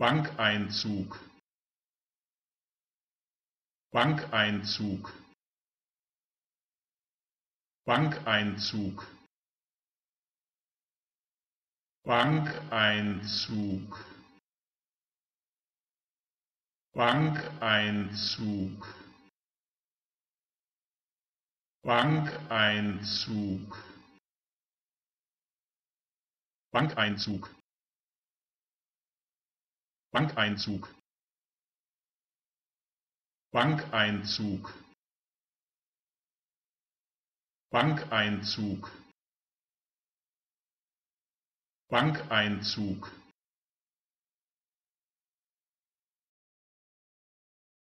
Bankeinzug. Bankeinzug. Bankeinzug. Bankeinzug. Bankeinzug. Bankeinzug. Bankeinzug Bankeinzug. Bankeinzug. Bankeinzug. Bankeinzug